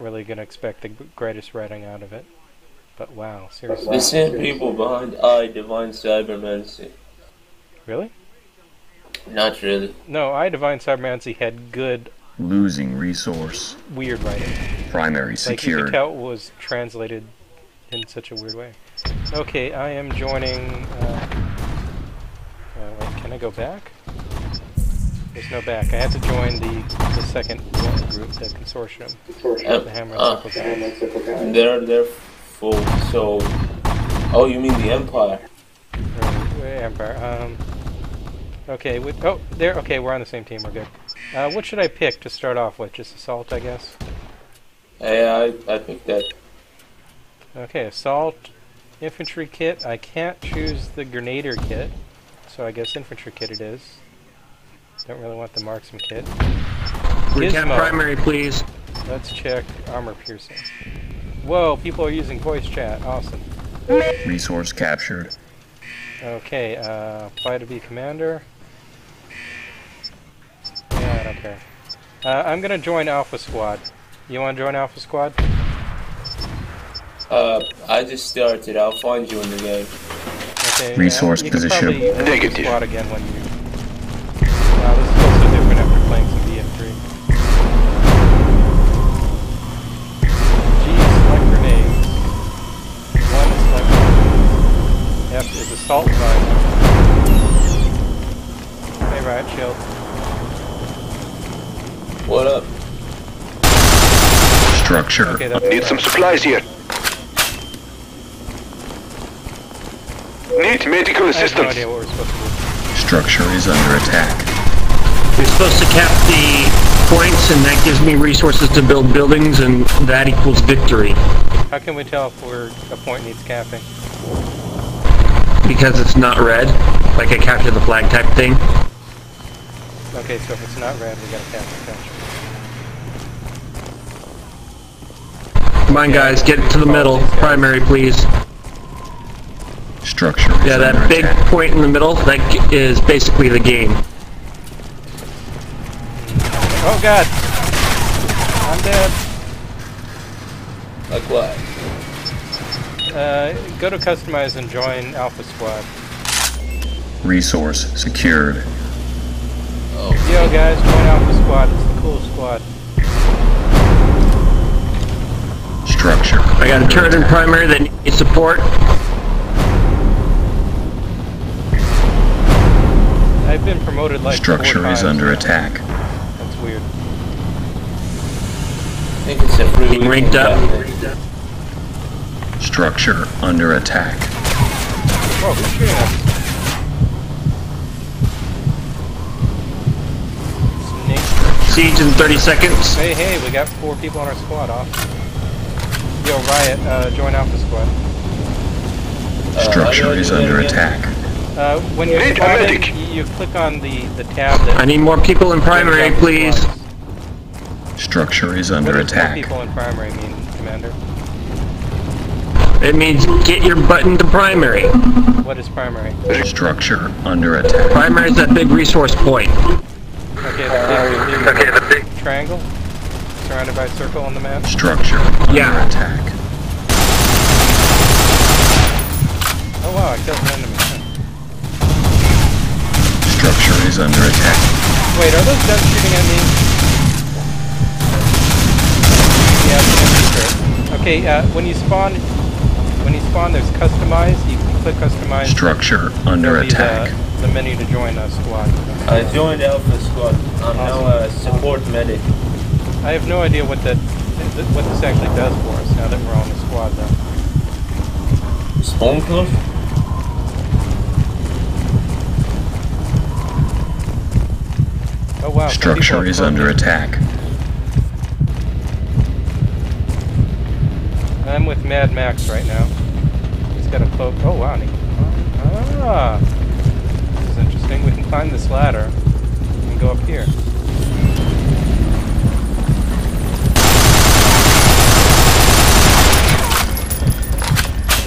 really gonna expect the greatest writing out of it. But wow, seriously. The same people behind E.Y.E Divine Cybermancy. Really? Not really. No, E.Y.E Divine Cybermancy had good, Losing resource. weird writing. Primary Like you could secured. tell it was translated in such a weird way. Okay, I am joining. Uh, uh, wait, can I go back? There's no back. I have to join the the second group, the consortium, Uh, the Hammer uh, and Sickle guys. they're they're full. So, oh, you mean the Empire? Or, uh, Empire. Um. Okay. With, oh, there. Okay, we're on the same team. We're good. Uh, what should I pick to start off with? Just assault, I guess. Hey, I I picked that. Okay, assault, infantry kit. I can't choose the grenadier kit, so I guess infantry kit it is. Don't really want the marksman kit. Recap primary, please. Let's check armor piercing. Whoa, people are using voice chat. Awesome. Resource captured. Okay, uh, apply to be commander. Yeah, I don't care. Uh, I'm gonna join Alpha Squad. You want to join Alpha Squad? Uh, I just started. I'll find you in the game. Okay. Resource you can position. probably join Negative. Squad again when you. Structure. Okay, Need some supplies here. Need medical I have no assistance. idea what we're supposed to do. Structure is under attack. You're supposed to cap the points, and that gives me resources to build buildings, and that equals victory. How can we tell if we're a point needs capping? Because it's not red, like a capture the flag type thing. Okay, so if it's not red, we gotta cap it. Gotcha. Come on, guys, get to the middle. Primary, please. Structure Yeah, that big attack. point in the middle, that is basically the game. Oh god! I'm dead. Like what? Uh, go to customize and join Alpha Squad. Resource secured. Oh, Yo guys, join Alpha Squad. It's the cool squad. Structure. I got a under turret in attack. primary that needs support. I've been promoted like four Structure is times under attack. That's weird. I think it's a free Getting ranked up. Structure under attack. Whoa, who's shooting us? Siege in 30 seconds. Hey, hey, we got four people on our squad off. Yo, Riot, uh, join Alpha Squad. Uh, Structure I is under again. attack. Uh, when you're Need a medic. you, you click on the, the tab that... I need more people in primary, please. Structure is under does more attack. people in primary mean, Commander? It means get your button to primary. What is primary? Structure under attack. Primary is that big resource point. Okay, the big, the big the big. triangle surrounded by a circle on the map. Structure under Yeah. attack. Oh wow, I killed an enemy. Structure is under attack. Wait, are those guns shooting at me? Yeah, it's an empty. Okay, uh, when you spawn, when you spawn, there's customize. You can click customize. Structure under attack. The, the menu to join a squad. I joined Alpha Squad. I'm now a support medic. I have no idea what that, what this actually does for us now that we're on the squad, though. Spawn close? Oh wow. Structure is under cloaking. attack. I'm with Mad Max right now. He's got a cloak. Oh wow. neat. Ah, this is interesting. We can climb this ladder and go up here.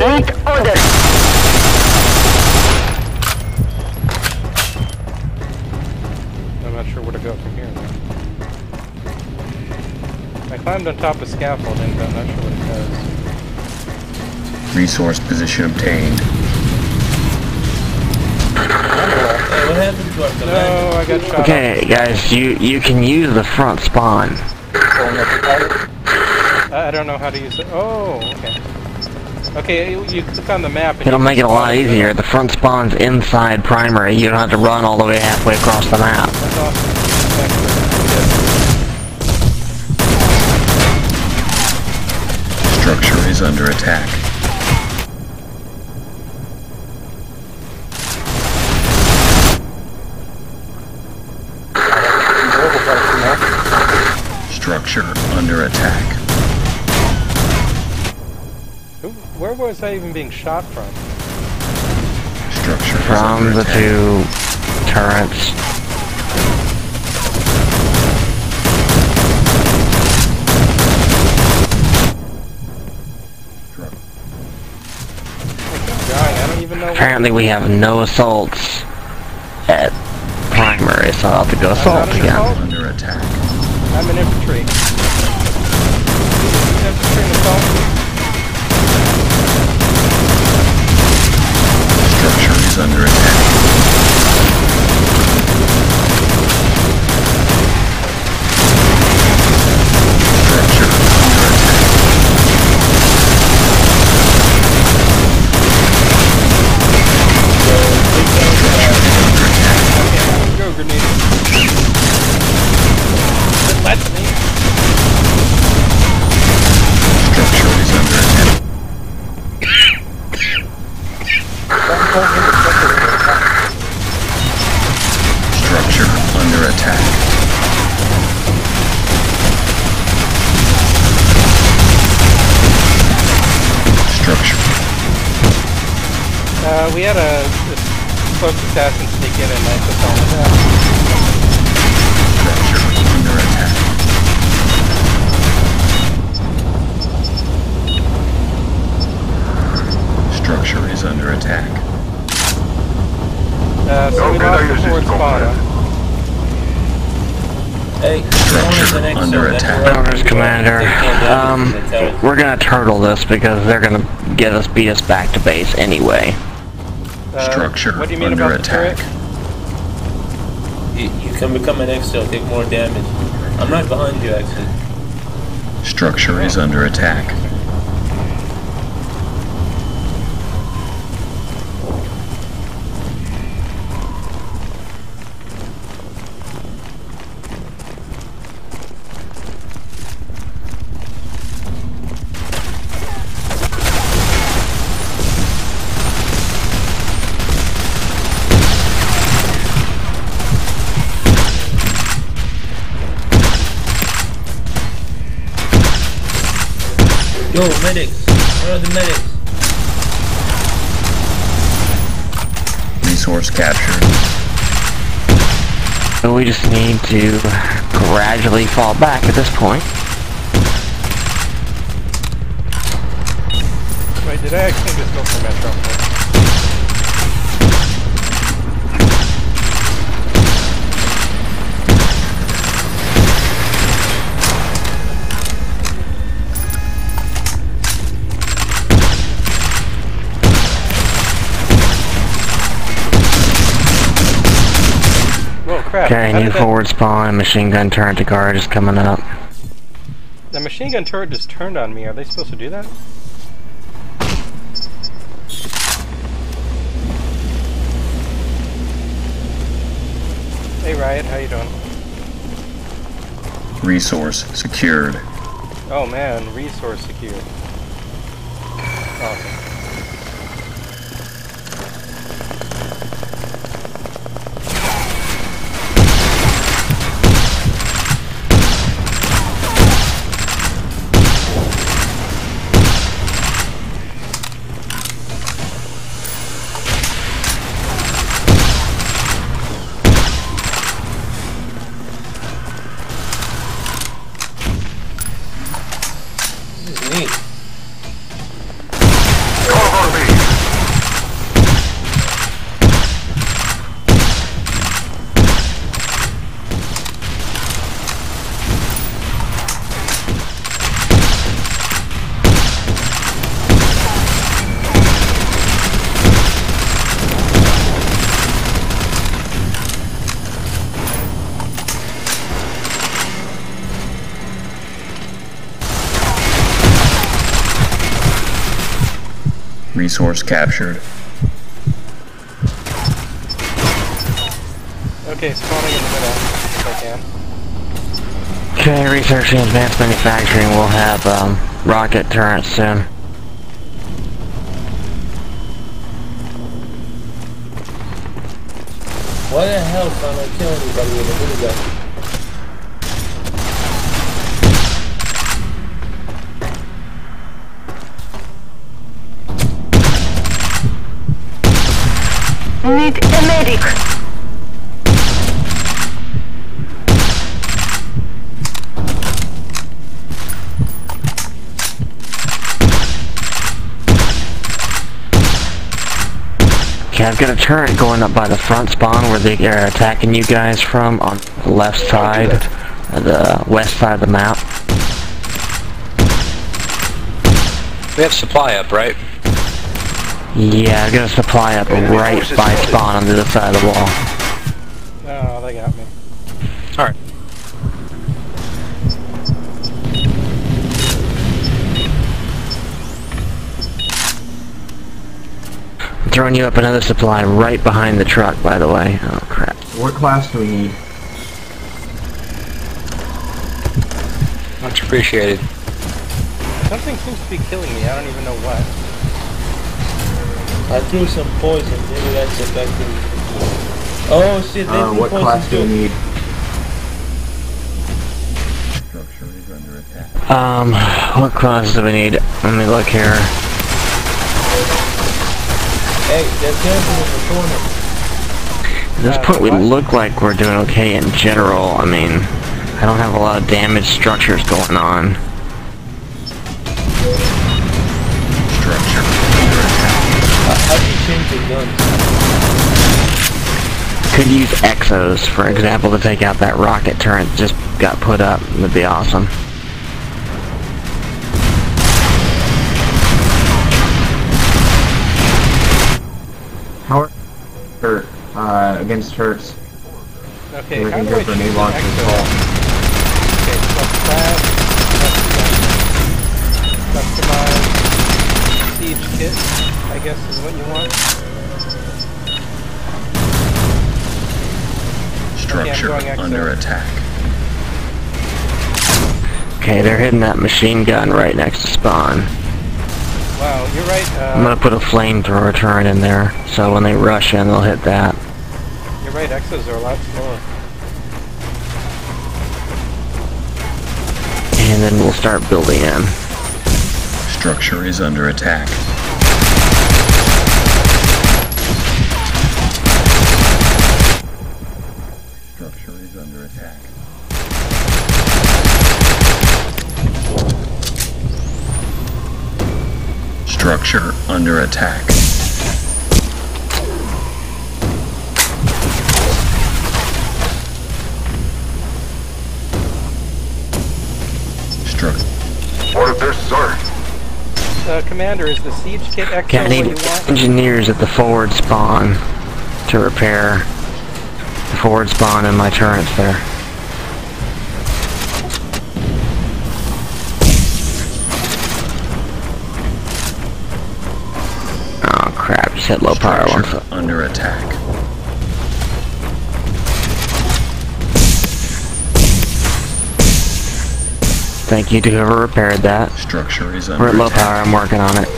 Need order. I'm not sure where to go from here. Though. I climbed on top of scaffolding, but I'm not sure what it does. Resource position obtained. Hey, what happened to our No. I got. Okay, guys, you you can use the front spawn. I, I don't know how to use it. Oh, okay. Okay, you, you click on the map. And It'll make it a lot spawn in the easier. The front spawn's inside primary. You don't have to run all the way halfway across the map. That's awesome. Structure is under attack. Structure under attack. Where was I even being shot from? Structure From the attack. two turrets. Dying. I don't even know. Where. Apparently we have no assaults at primary, so I'll have to go I'm assault again. assault. Under attack. I'm an infantry. Infantry assault. Structure is under attack. Uh, we had a, a close assassin sneak in and knife us all to death. Structure under attack. Structure is under attack. Uh, so we lost the forward spawn. Hey, Structure someone is under attack. right. Commander. They can't do Um, anything, they tell us. we're gonna turtle this because they're gonna get us, beat us back to base anyway. Uh, Structure what do you mean under about attack. turret? You, you can become an exo, take more damage. I'm right behind you, actually. Structure is under attack. Yo, medics! Where are the medics? Resource captured. So we just need to gradually fall back at this point. Wait, did I actually just go for Metro? Whoa, crap. Okay, How new did that- forward spawn, machine gun turret to guard is coming up. The machine gun turret just turned on me. Are they supposed to do that? Hey Riot, how you doing? Resource secured. Oh man, resource secured. Awesome. This is neat. Resource captured. Okay, spawning in the middle, if I can. Okay, researching advanced manufacturing. We'll have um, rocket turrets soon. Why the hell can't I kill anybody with a minigun? Need a medic. Okay, I've got a turret going up by the front spawn where they are attacking you guys from on the left side, the west side of the map. We have supply up, right? Yeah, I've got a supply up right by spawn on the other side of the wall. Oh, they got me. Alright. I'm throwing you up another supply right behind the truck, by the way. Oh crap. What class do we need? Much appreciated. Something seems to be killing me, I don't even know what. I threw some poison, maybe that's affecting. Oh shit, they Uh, what poison class do we need? Structure is under attack. Um, what class do we need? Let me look here. Hey, they're in the corner. At this Uh, point, we look like we're doing okay in general. I mean, I don't have a lot of damage structures going on. How'd you change the guns? Could use exos, for example, to take out that rocket turret that just got put up. That'd be awesome. How are or, uh, against turrets? Okay, we how can do go I for new an launch as exo? well. Okay, so class, customize, siege kit, I guess is what you want. Structure going exo. under attack. Okay, they're hitting that machine gun right next to spawn. Wow, you're right, I'm uh, gonna put a flamethrower turret in there, so when they rush in, they'll hit that. you're right, exos are a lot slower. And then we'll start building in. Structure is under attack. Structure is under attack. Structure under attack. Structure. Uh, Commander, is the siege kit exo Okay, I need engineers at the forward spawn to repair the forward spawn and my turrets there. Oh crap, just hit low power one. Structure under attack. Thank you to whoever repaired that. Structure is under We're at low attack. power, I'm working on it.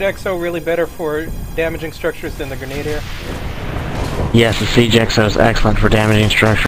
Siege exo really better for damaging structures than the grenadier? Yes, the Siege Exo is excellent for damaging structure.